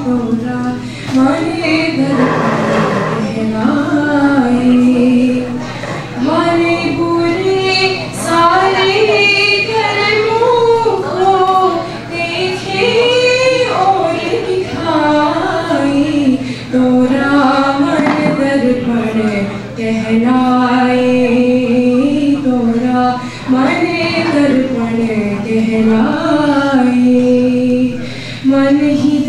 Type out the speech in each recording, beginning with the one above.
तोरा माने कहलाए हरे बुरे सारे कर्मों को देखे और दिखाए। तोरा मन दर्पण कहलाए। तोरा मन दर्पण कहलाए। मन ही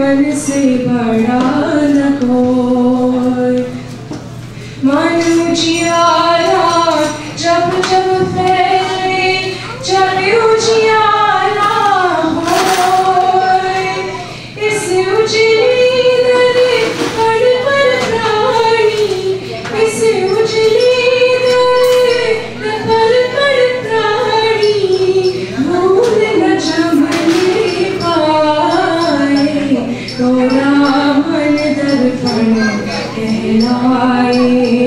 मन से बड़ा न कोई। मन उजियारा कहलाए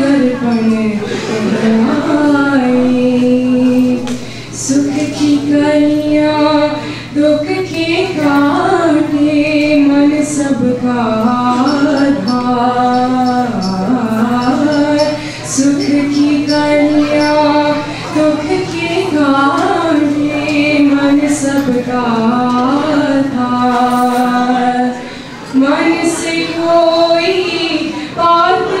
दर्पण सुख की कलियाँ दुख के काटे मन सबका